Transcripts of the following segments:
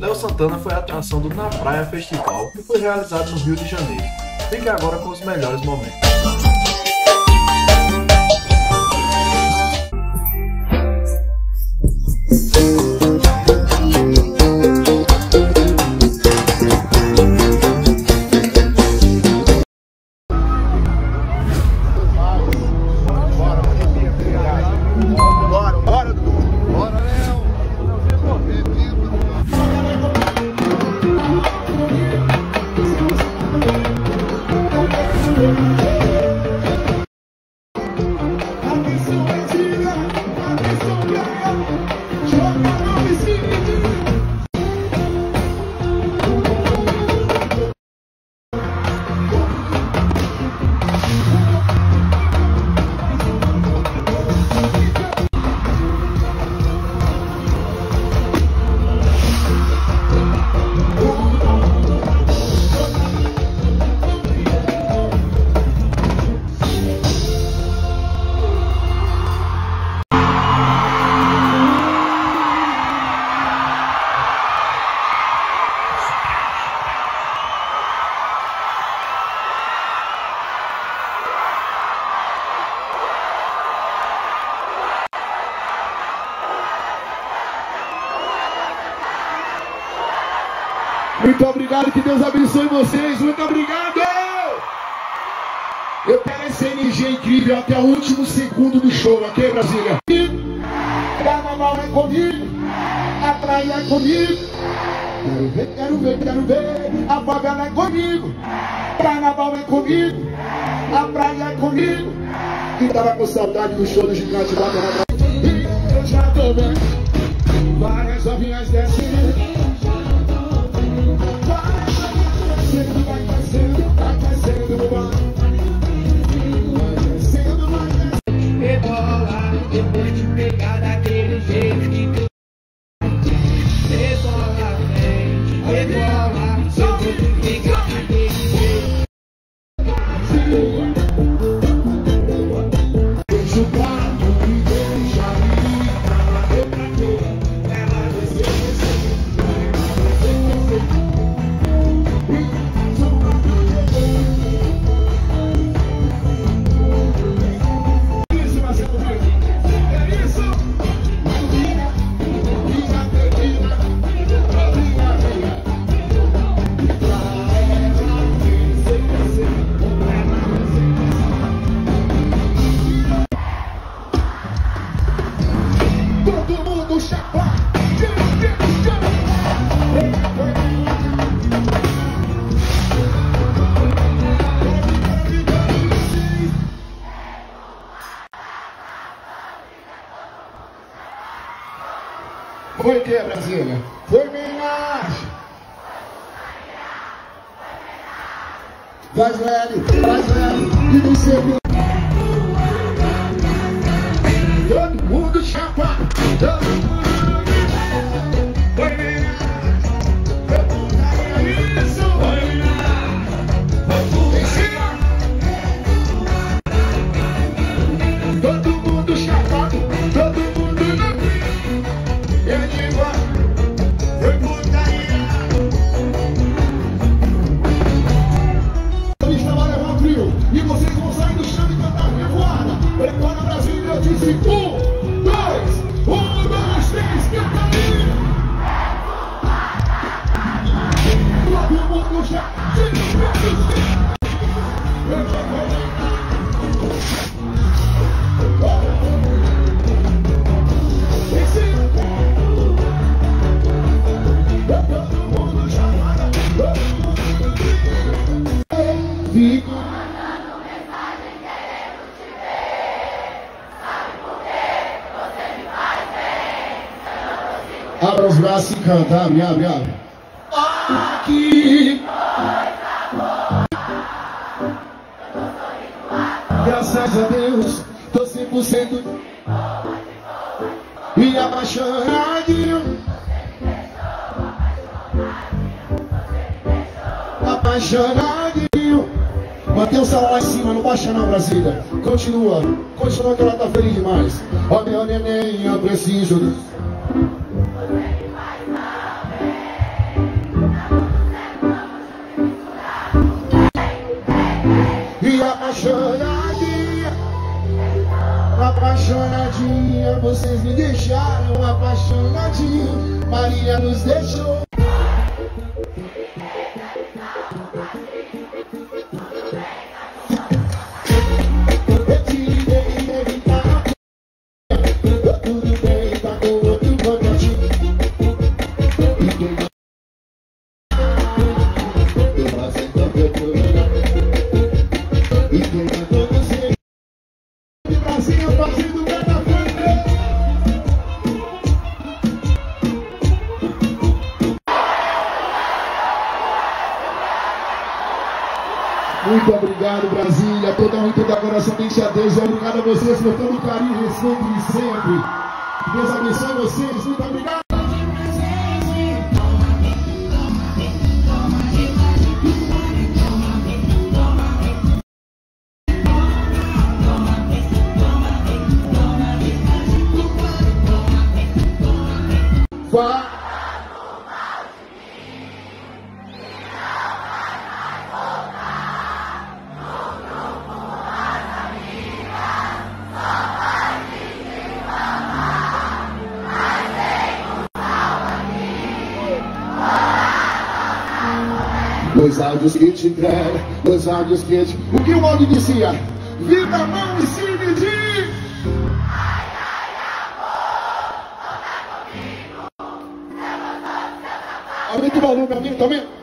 Léo Santana foi a atração do Na Praia Festival, que foi realizado no Rio de Janeiro. Fique agora com os melhores momentos. Muito obrigado, que Deus abençoe vocês. Muito obrigado! Eu quero essa energia incrível até o último segundo do show, ok, Brasília? Carnaval é comigo, a praia é comigo. Quero ver, quero ver, quero ver. A favela é comigo, carnaval é comigo, a praia é comigo. E tava com saudade do show do gigante lá na Eu já tô vendo várias novinhas descendo. You. O Brasília? Foi homenagem. Vai, Joelho, vai, Joelho, e não sei Todo mundo chapa, todo mundo Abra os braços e canta, abre, abre, abre. Aqui. Graças a Deus, tô 100% e apaixonadinho. Apaixonadinho. Mantém o celular em cima, não baixa não, Brasília. Continua, continua que ela tá feliz demais. Ó meu neném, eu preciso deixaram apaixonadinho. Maria nos deixou. Muito obrigado, Brasília. Toda um toda coraçãomente a Deus. Obrigado a vocês por todo o carinho, respeito e sempre. Deus abençoe vocês. Muito obrigado. Dois áudios que te entrega, dois áudios que te... O que o áudio dizia? Vida, mão e se medir. Aumenta o volume, aumenta, aumenta.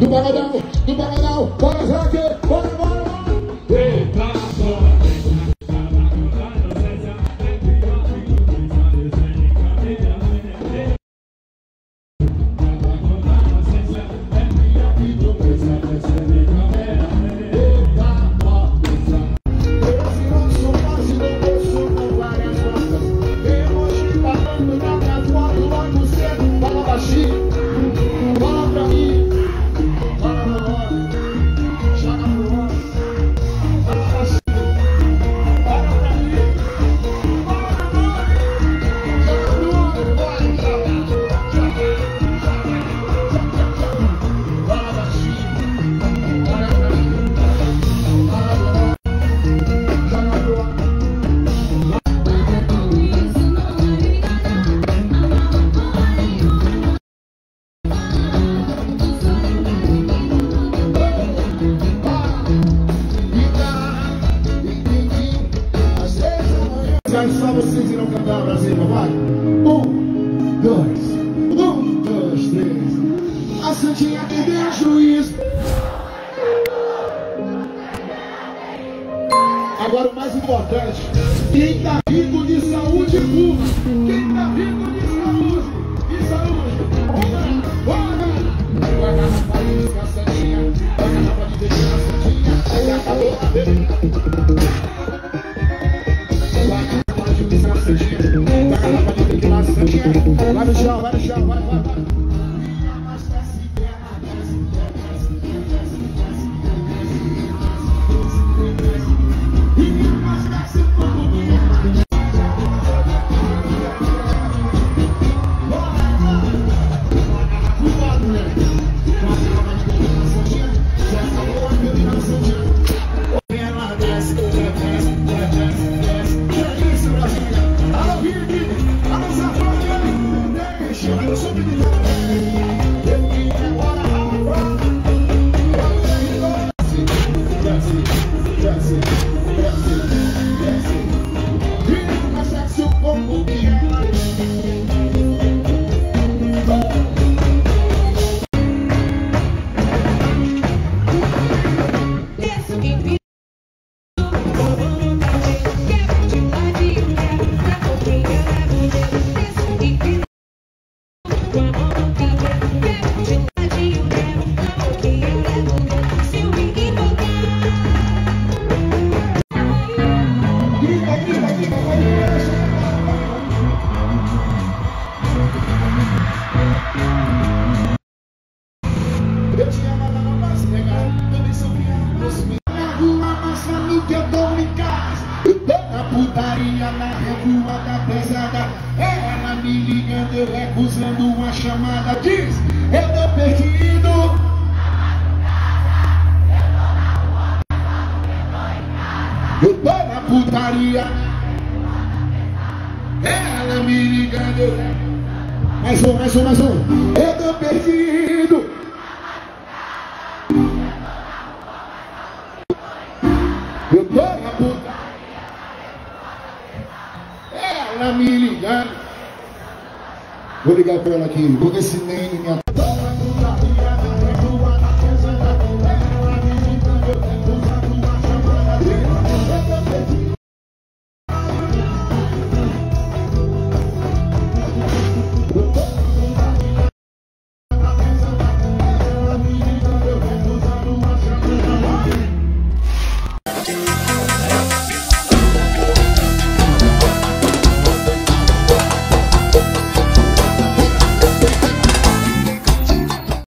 Do Bagadão, do Bagadão, bora Zaque, bora, bora, bora. Esse nosso quase não A Santinha perdeu o juiz. Agora o mais importante, quem tá rico de saúde pública, quem tá rico É ela me ligando, eu recusando uma chamada. Diz, eu tô perdido. Eu tô na putaria. Ela me ligando. recusando. Mais um, mais um, mais um. Eu tô perdido. Vou ligar pra ela aqui. Vou ver se nem me atende.